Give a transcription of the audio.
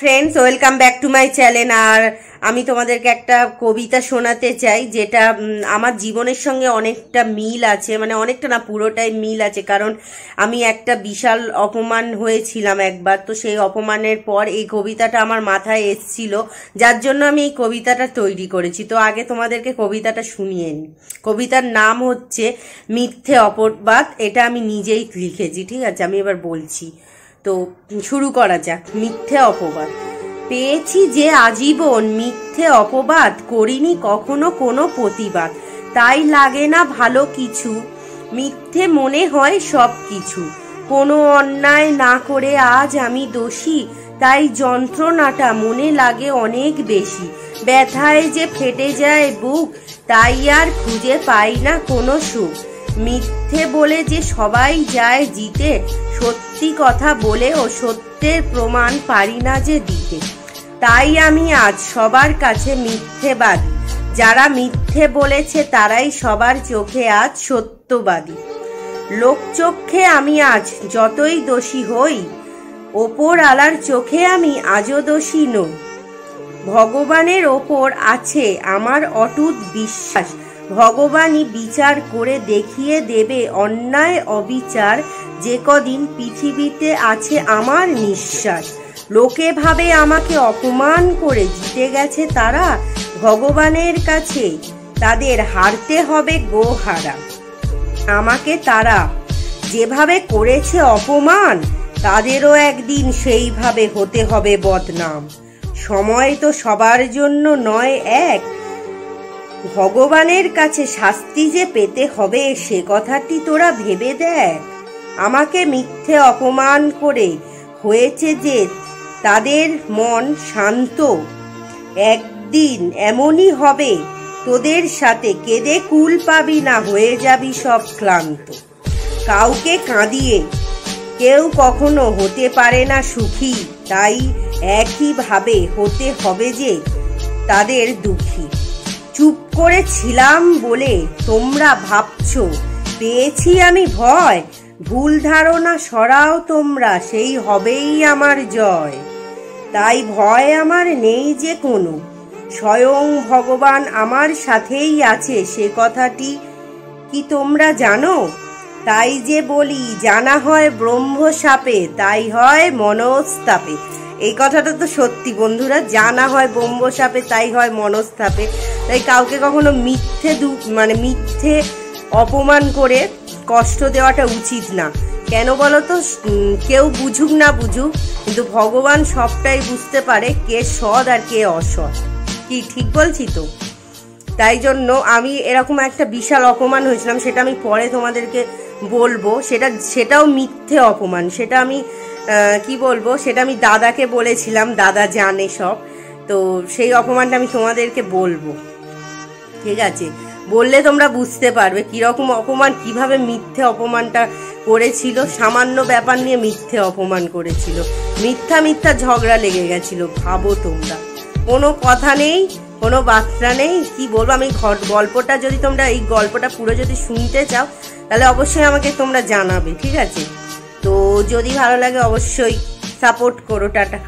Friends welcome back to my channel আর আমি তোমাদেরকে একটা কবিতা শোনাতে চাই, যেটা আমার জীবনের সঙ্গে অনেকটা মিল আছে। মানে অনেকটা না, পুরোটাই মিল আছে। কারণ আমি একটা বিশাল অপমান হয়েছিলাম একবার। তো সেই অপমানের পর এই কবিতাটা আমার মাথায় এসছিল। যার জন্য আমি এই কবিতাটা তৈরি করেছি। তো আগে তোমাদেরকে কবিতাটা শুনিয়ে নিই। কবিতার নাম হচ্ছে মিথ্যে অপবাদ। এটা আমি নিজেই লিখেছি, ঠিক আছে? আমি এবার বলছি। তো শুরু করা যাক। মিথ্যে অপবাদ। পেয়েছি যে আজীবন মিথ্যে অপবাদ করিনি কখনো কোনো প্রতিবাদ। তাই লাগে না ভালো কিছু। মিথ্যে মনে হয় সব কিছু। কোনো অন্যায় না করে আজ আমি দোষী, তাই যন্ত্রণাটা মনে লাগে অনেক বেশি। ব্যথায় যে ফেটে যায় বুক, তাই আর খুঁজে পাই না কোনো সুখ। মিথ্যে বলে যে সবাই যায় জিতে, সত্যি কথা বলে ও সত্যের প্রমাণ পারি না যে দিতে। তাই আমি আজ সবার কাছে মিথ্যেবাদী। যারা মিথ্যে বলেছে তারাই সবার চোখে আজ সত্যবাদী। লোকচক্ষে আমি আজ যতই দোষী হই, ওপর আলার চোখে আমি আজও দোষী নই। ভগবানের ওপর আছে আমার অটুট বিশ্বাস। ভগবানই বিচার করে দেখিয়ে দেবে অন্যায় অবিচার যে কদিন পৃথিবীতে আছে আমার নিঃশ্বাস। লোকে ভাবে আমাকে অপমান করে জিতে গেছে তারা, ভগবানের কাছে তাদের হারতে হবে গোহারা। আমাকে তারা যেভাবে করেছে অপমান, তাদেরও একদিন সেইভাবে হতে হবে বদনাম। সময় তো সবার জন্য নয় এক ভগবানের কাছে শাস্তি যে পেতে হবে সে কথাটি তোরা ভেবে দেখ। আমাকে মিথ্যে অপমান করে হয়েছে যে তাদের মন শান্ত। একদিন এমনই হবে, তোদের সাথে কেঁদে কুল পাবি না, হয়ে যাবি সব ক্লান্ত। কাউকে কাঁদিয়ে কেউ কখনো হতে পারে না সুখী, তাই একইভাবে হতে হবে যে তাদের দুঃখী। চুপ করে ছিলাম বলে তোমরা ভাবছ। পেয়েছি আমি ভয়। ভুল ধারণা সরাও তোমরা, সেই হবেই আমার জয়। তাই ভয় আমার নেই যে কোনো। স্বয়ং ভগবান আমার সাথেই আছে, সে কথাটি কি তোমরা জানো? তাই যে বলি, জানা হয় ব্রহ্ম সাপে, তাই হয় মনস্তাপে। এই কথাটা তো সত্যি বন্ধুরা, জানা হয় ব্রহ্ম সাপে, তাই হয় মনস্তাপে। তাই কাউকে কখনো মিথ্যে দু মানে মিথ্যে অপমান করে কষ্ট দেওয়াটা উচিত না। কেন বলো তো কেউ বুঝুক না বুঝুক, কিন্তু ভগবান সবটাই বুঝতে পারে কে সৎ আর কে অসৎ। কি, ঠিক বলছি তো? তাই জন্য আমি এরকম একটা বিশাল অপমান হয়েছিলাম, সেটা আমি পরে তোমাদেরকে বলব। সেটা, সেটাও মিথ্যে অপমান। সেটা আমি কি বলব? সেটা আমি দাদাকে বলেছিলাম, দাদা জানে সব। তো সেই অপমানটা আমি তোমাদেরকে বলব। ঠিক আছে। বললে তোমরা বুঝতে পারবে কীরকম অপমান, কীভাবে মিথ্যে অপমানটা করেছিল। সামান্য ব্যাপার নিয়ে মিথ্যে অপমান করেছিল। মিথ্যা মিথ্যা ঝগড়া লেগে গেছিল। ভাবো তোমরা। কোনো কথা নেই, কোনো বার্তা নেই। কি বলব? আমি গল্পটা যদি তোমরা, এই গল্পটা পুরো যদি শুনতে চাও, তাহলে অবশ্যই আমাকে তোমরা জানাবে, ঠিক আছে? তো যদি ভালো লাগে অবশ্যই সাপোর্ট করো, টাটা।